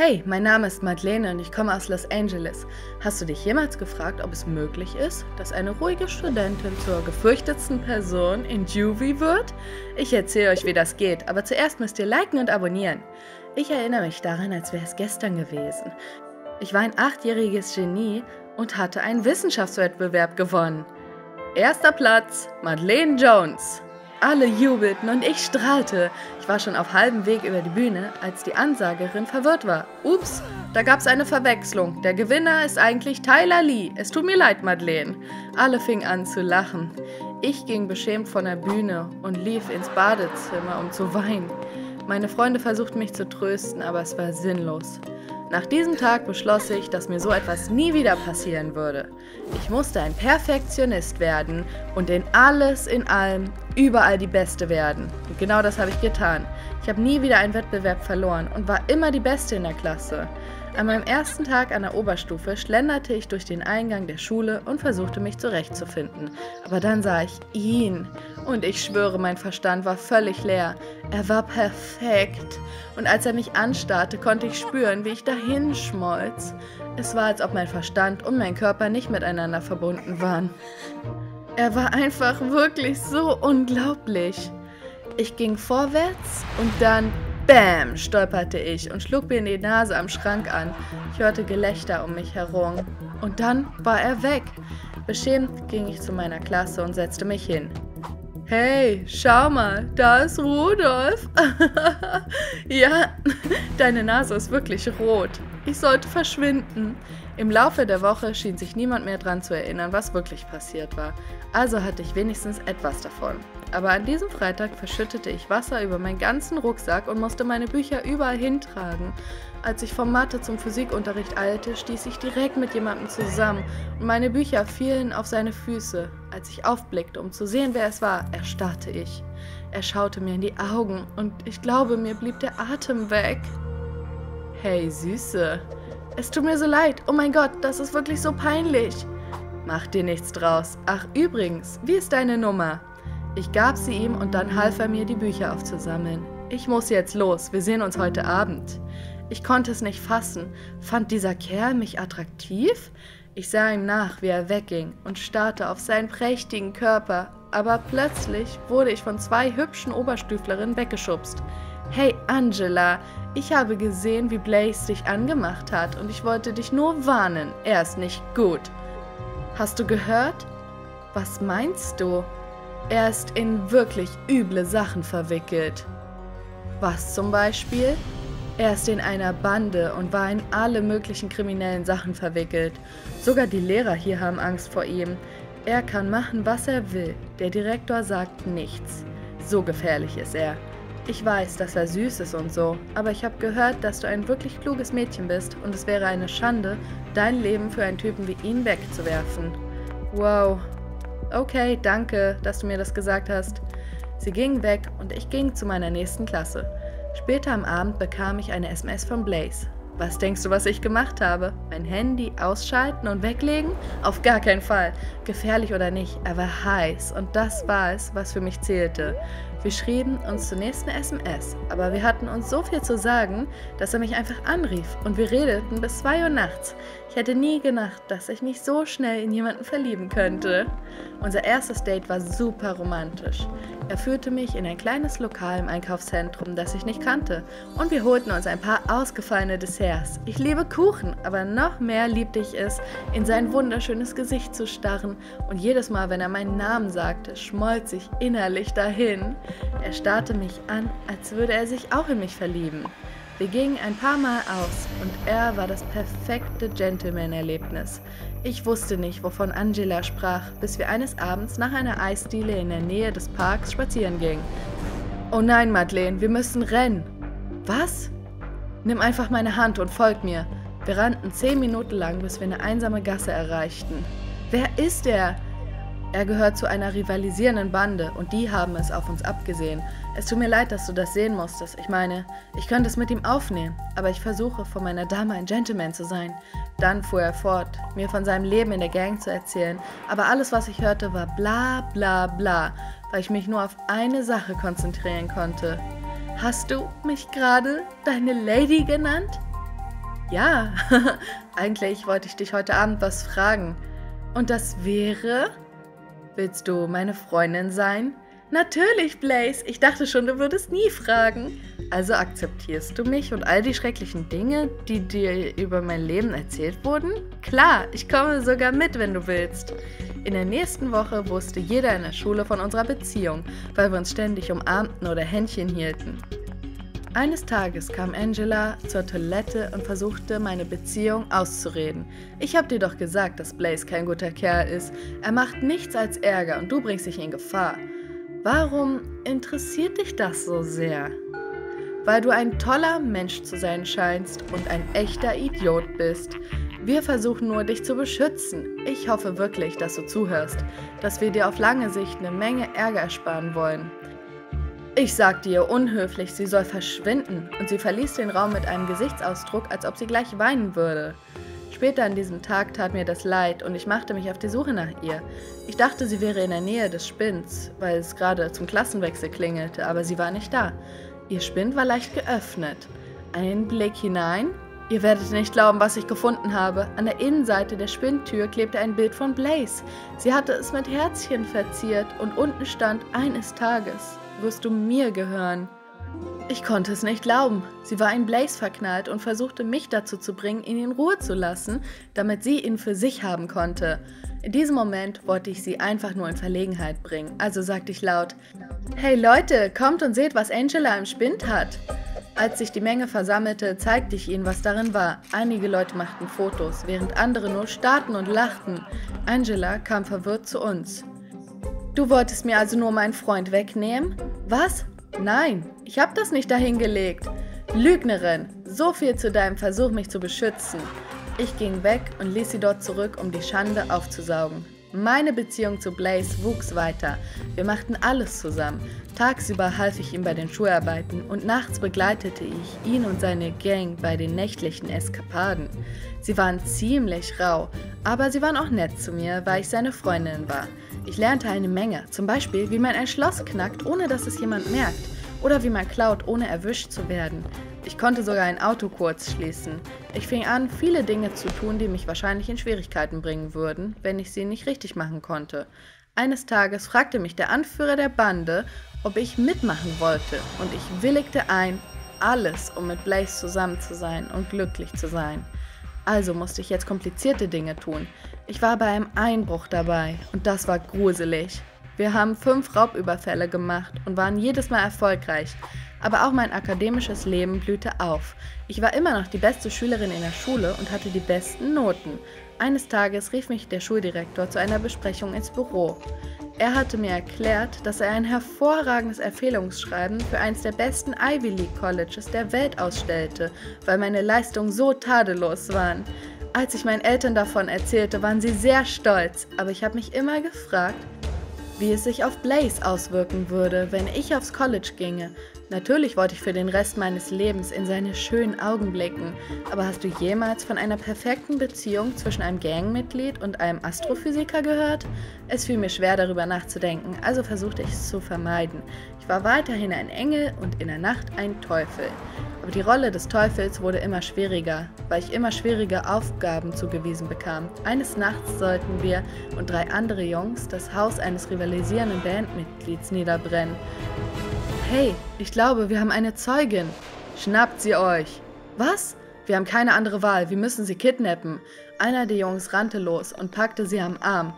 Hey, mein Name ist Madeleine und ich komme aus Los Angeles. Hast du dich jemals gefragt, ob es möglich ist, dass eine ruhige Studentin zur gefürchtetsten Person in Juvie wird? Ich erzähle euch, wie das geht, aber zuerst müsst ihr liken und abonnieren. Ich erinnere mich daran, als wäre es gestern gewesen. Ich war ein achtjähriges Genie und hatte einen Wissenschaftswettbewerb gewonnen. Erster Platz, Madeleine Jones. Alle jubelten und ich strahlte. Ich war schon auf halbem Weg über die Bühne, als die Ansagerin verwirrt war. Ups, da gab's eine Verwechslung. Der Gewinner ist eigentlich Tyler Lee. Es tut mir leid, Madeleine. Alle fingen an zu lachen. Ich ging beschämt von der Bühne und lief ins Badezimmer, um zu weinen. Meine Freunde versuchten mich zu trösten, aber es war sinnlos. Nach diesem Tag beschloss ich, dass mir so etwas nie wieder passieren würde. Ich musste ein Perfektionist werden und in alles, in allem, überall die Beste werden. Und genau das habe ich getan. Ich habe nie wieder einen Wettbewerb verloren und war immer die Beste in der Klasse. An meinem ersten Tag an der Oberstufe schlenderte ich durch den Eingang der Schule und versuchte mich zurechtzufinden. Aber dann sah ich ihn und ich schwöre, mein Verstand war völlig leer. Er war perfekt. Und als er mich anstarrte, konnte ich spüren, wie ich dahin schmolz. Es war, als ob mein Verstand und mein Körper nicht miteinander verbunden waren. Er war einfach wirklich so unglaublich. Ich ging vorwärts und dann Bäm, stolperte ich und schlug mir in die Nase am Schrank an. Ich hörte Gelächter um mich herum. Und dann war er weg. Beschämt ging ich zu meiner Klasse und setzte mich hin. Hey, schau mal, da ist Rudolf. ja, deine Nase ist wirklich rot. Ich sollte verschwinden. Im Laufe der Woche schien sich niemand mehr daran zu erinnern, was wirklich passiert war. Also hatte ich wenigstens etwas davon. Aber an diesem Freitag verschüttete ich Wasser über meinen ganzen Rucksack und musste meine Bücher überall hintragen. Als ich vom Mathe zum Physikunterricht eilte, stieß ich direkt mit jemandem zusammen und meine Bücher fielen auf seine Füße. Als ich aufblickte, um zu sehen, wer es war, erstarrte ich. Er schaute mir in die Augen und ich glaube, mir blieb der Atem weg. Hey, Süße, es tut mir so leid. Oh mein Gott, das ist wirklich so peinlich. Mach dir nichts draus. Ach, übrigens, wie ist deine Nummer? Ich gab sie ihm und dann half er mir, die Bücher aufzusammeln. Ich muss jetzt los. Wir sehen uns heute Abend. Ich konnte es nicht fassen. Fand dieser Kerl mich attraktiv? Ich sah ihm nach, wie er wegging und starrte auf seinen prächtigen Körper, aber plötzlich wurde ich von zwei hübschen Oberstüflerinnen weggeschubst. Hey Angela, ich habe gesehen, wie Blaze dich angemacht hat und ich wollte dich nur warnen. Er ist nicht gut. Hast du gehört? Was meinst du? Er ist in wirklich üble Sachen verwickelt. Was zum Beispiel? Er ist in einer Bande und war in alle möglichen kriminellen Sachen verwickelt. Sogar die Lehrer hier haben Angst vor ihm. Er kann machen, was er will. Der Direktor sagt nichts. So gefährlich ist er. Ich weiß, dass er süß ist und so, aber ich habe gehört, dass du ein wirklich kluges Mädchen bist und es wäre eine Schande, dein Leben für einen Typen wie ihn wegzuwerfen. Wow. Okay, danke, dass du mir das gesagt hast. Sie ging weg und ich ging zu meiner nächsten Klasse. Später am Abend bekam ich eine SMS von Blaze. Was denkst du, was ich gemacht habe? Mein Handy ausschalten und weglegen? Auf gar keinen Fall. Gefährlich oder nicht, er war heiß und das war es, was für mich zählte. Wir schrieben uns zunächst eine SMS, aber wir hatten uns so viel zu sagen, dass er mich einfach anrief und wir redeten bis 2 Uhr nachts. Ich hätte nie gedacht, dass ich mich so schnell in jemanden verlieben könnte. Unser erstes Date war super romantisch. Er führte mich in ein kleines Lokal im Einkaufszentrum, das ich nicht kannte, und wir holten uns ein paar ausgefallene Desserts. Ich liebe Kuchen, aber noch mehr liebte ich es, in sein wunderschönes Gesicht zu starren, und jedes Mal, wenn er meinen Namen sagte, schmolz ich innerlich dahin. Er starrte mich an, als würde er sich auch in mich verlieben. Wir gingen ein paar Mal aus und er war das perfekte Gentleman-Erlebnis. Ich wusste nicht, wovon Angela sprach, bis wir eines Abends nach einer Eisdiele in der Nähe des Parks spazieren gingen. Oh nein, Madeleine, wir müssen rennen. Was? Nimm einfach meine Hand und folg mir. Wir rannten zehn Minuten lang, bis wir eine einsame Gasse erreichten. Wer ist er? Er gehört zu einer rivalisierenden Bande und die haben es auf uns abgesehen. Es tut mir leid, dass du das sehen musstest. Ich meine, ich könnte es mit ihm aufnehmen, aber ich versuche von meiner Dame ein Gentleman zu sein. Dann fuhr er fort, mir von seinem Leben in der Gang zu erzählen, aber alles, was ich hörte, war bla bla bla, weil ich mich nur auf eine Sache konzentrieren konnte. Hast du mich gerade deine Lady genannt? Ja, eigentlich wollte ich dich heute Abend was fragen. Und das wäre? Willst du meine Freundin sein? Natürlich, Blaze. Ich dachte schon, du würdest nie fragen. Also akzeptierst du mich und all die schrecklichen Dinge, die dir über mein Leben erzählt wurden? Klar, ich komme sogar mit, wenn du willst. In der nächsten Woche wusste jeder in der Schule von unserer Beziehung, weil wir uns ständig umarmten oder Händchen hielten. Eines Tages kam Angela zur Toilette und versuchte, meine Beziehung auszureden. Ich hab dir doch gesagt, dass Blaze kein guter Kerl ist. Er macht nichts als Ärger und du bringst dich in Gefahr. Warum interessiert dich das so sehr? Weil du ein toller Mensch zu sein scheinst und ein echter Idiot bist. Wir versuchen nur, dich zu beschützen. Ich hoffe wirklich, dass du zuhörst, dass wir dir auf lange Sicht eine Menge Ärger ersparen wollen. Ich sagte ihr unhöflich, sie soll verschwinden, und sie verließ den Raum mit einem Gesichtsausdruck, als ob sie gleich weinen würde. Später an diesem Tag tat mir das leid und ich machte mich auf die Suche nach ihr. Ich dachte, sie wäre in der Nähe des Spinns, weil es gerade zum Klassenwechsel klingelte, aber sie war nicht da. Ihr Spind war leicht geöffnet. Ein Blick hinein. Ihr werdet nicht glauben, was ich gefunden habe. An der Innenseite der Spinntür klebte ein Bild von Blaze. Sie hatte es mit Herzchen verziert und unten stand eines Tages wirst du mir gehören. Ich konnte es nicht glauben. Sie war in Blaze verknallt und versuchte mich dazu zu bringen, ihn in Ruhe zu lassen, damit sie ihn für sich haben konnte. In diesem Moment wollte ich sie einfach nur in Verlegenheit bringen, also sagte ich laut: Hey Leute, kommt und seht, was Angela im Spind hat. Als sich die Menge versammelte, zeigte ich ihnen, was darin war. Einige Leute machten Fotos, während andere nur starrten und lachten. Angela kam verwirrt zu uns. Du wolltest mir also nur meinen Freund wegnehmen? Was? Nein, ich habe das nicht dahingelegt. Lügnerin, so viel zu deinem Versuch, mich zu beschützen. Ich ging weg und ließ sie dort zurück, um die Schande aufzusaugen. Meine Beziehung zu Blaze wuchs weiter. Wir machten alles zusammen. Tagsüber half ich ihm bei den Schularbeiten und nachts begleitete ich ihn und seine Gang bei den nächtlichen Eskapaden. Sie waren ziemlich rau, aber sie waren auch nett zu mir, weil ich seine Freundin war. Ich lernte eine Menge, zum Beispiel, wie man ein Schloss knackt, ohne dass es jemand merkt, oder wie man klaut, ohne erwischt zu werden. Ich konnte sogar ein Auto kurz schließen. Ich fing an, viele Dinge zu tun, die mich wahrscheinlich in Schwierigkeiten bringen würden, wenn ich sie nicht richtig machen konnte. Eines Tages fragte mich der Anführer der Bande, ob ich mitmachen wollte, und ich willigte ein, alles, um mit Blaze zusammen zu sein und glücklich zu sein. Also musste ich jetzt komplizierte Dinge tun. Ich war bei einem Einbruch dabei und das war gruselig. Wir haben fünf Raubüberfälle gemacht und waren jedes Mal erfolgreich. Aber auch mein akademisches Leben blühte auf. Ich war immer noch die beste Schülerin in der Schule und hatte die besten Noten. Eines Tages rief mich der Schuldirektor zu einer Besprechung ins Büro. Er hatte mir erklärt, dass er ein hervorragendes Empfehlungsschreiben für eines der besten Ivy League Colleges der Welt ausstellte, weil meine Leistungen so tadellos waren. Als ich meinen Eltern davon erzählte, waren sie sehr stolz, aber ich habe mich immer gefragt, wie es sich auf Blaze auswirken würde, wenn ich aufs College ginge. Natürlich wollte ich für den Rest meines Lebens in seine schönen Augen blicken, aber hast du jemals von einer perfekten Beziehung zwischen einem Gangmitglied und einem Astrophysiker gehört? Es fiel mir schwer darüber nachzudenken, also versuchte ich es zu vermeiden. Ich war weiterhin ein Engel und in der Nacht ein Teufel. Aber die Rolle des Teufels wurde immer schwieriger, weil ich immer schwierige Aufgaben zugewiesen bekam. Eines Nachts sollten wir und drei andere Jungs das Haus eines rivalisierenden Bandmitglieds niederbrennen. Hey, ich glaube, wir haben eine Zeugin. Schnappt sie euch. Was? Wir haben keine andere Wahl, wir müssen sie kidnappen. Einer der Jungs rannte los und packte sie am Arm.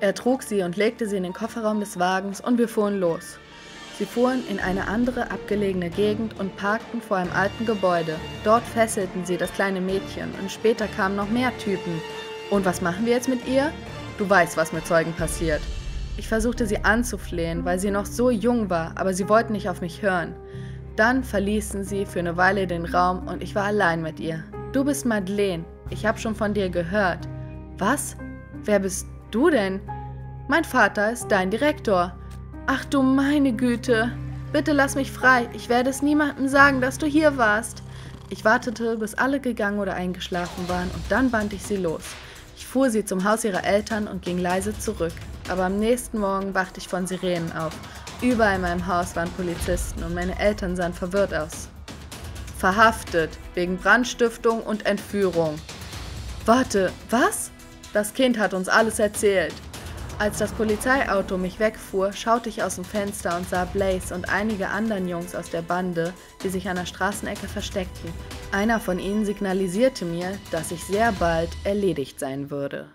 Er trug sie und legte sie in den Kofferraum des Wagens und wir fuhren los. Sie fuhren in eine andere abgelegene Gegend und parkten vor einem alten Gebäude. Dort fesselten sie das kleine Mädchen und später kamen noch mehr Typen. Und was machen wir jetzt mit ihr? Du weißt, was mit Zeugen passiert. Ich versuchte sie anzuflehen, weil sie noch so jung war, aber sie wollten nicht auf mich hören. Dann verließen sie für eine Weile den Raum und ich war allein mit ihr. Du bist Madeleine. Ich habe schon von dir gehört. Was? Wer bist du denn? Mein Vater ist dein Direktor. Ach du meine Güte. Bitte lass mich frei. Ich werde es niemandem sagen, dass du hier warst. Ich wartete, bis alle gegangen oder eingeschlafen waren und dann band ich sie los. Ich fuhr sie zum Haus ihrer Eltern und ging leise zurück. Aber am nächsten Morgen wachte ich von Sirenen auf. Überall in meinem Haus waren Polizisten und meine Eltern sahen verwirrt aus. Verhaftet wegen Brandstiftung und Entführung. Warte, was? Das Kind hat uns alles erzählt. Als das Polizeiauto mich wegfuhr, schaute ich aus dem Fenster und sah Blaze und einige anderen Jungs aus der Bande, die sich an der Straßenecke versteckten. Einer von ihnen signalisierte mir, dass ich sehr bald erledigt sein würde.